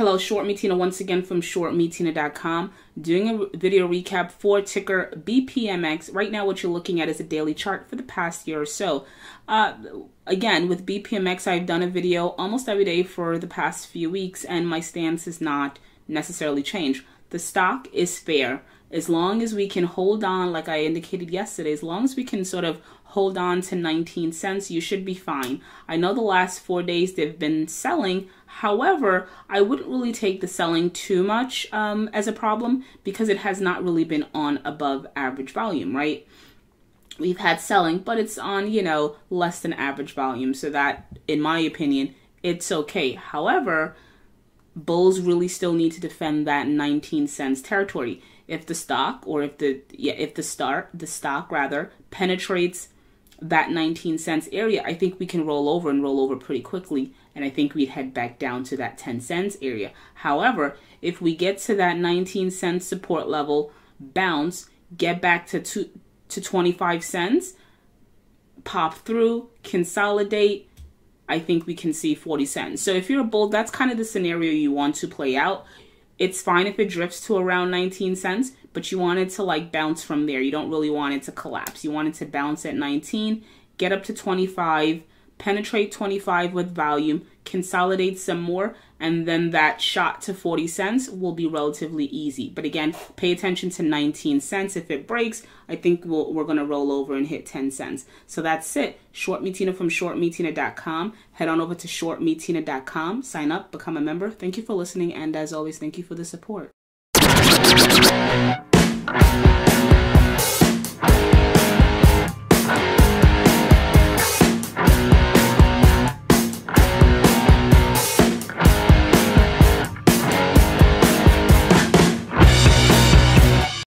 Hello, Short Me Tina once again from shortmetina.com doing a video recap for ticker BPMX. Right now, what you're looking at is a daily chart for the past year or so. Uh, again, with BPMX, I've done a video almost every day for the past few weeks, and my stance has not necessarily changed. The stock is fair as long as we can hold on, like I indicated yesterday, as long as we can sort of hold on to 19 cents, you should be fine. I know the last four days they've been selling. However, I wouldn't really take the selling too much um, as a problem because it has not really been on above average volume, right? We've had selling, but it's on, you know, less than average volume. So that, in my opinion, it's okay. However, bulls really still need to defend that 19 cents territory. If the stock or if the yeah, if the start the stock rather penetrates that 19 cents area, I think we can roll over and roll over pretty quickly. And I think we'd head back down to that 10 cents area. However, if we get to that 19 cent support level, bounce, get back to, two, to 25 cents, pop through, consolidate, I think we can see 40 cents. So if you're a bull, that's kind of the scenario you want to play out. It's fine if it drifts to around 19 cents, but you want it to like bounce from there. You don't really want it to collapse. You want it to bounce at 19, get up to 25, penetrate 25 with volume, consolidate some more, and then that shot to 40 cents will be relatively easy. But again, pay attention to 19 cents. If it breaks, I think we we are going to roll over and hit 10 cents. So that's it. Short Me Tina from shortmetina.com. Head on over to shortmetina.com, sign up, become a member. Thank you for listening, and as always, thank you for the support.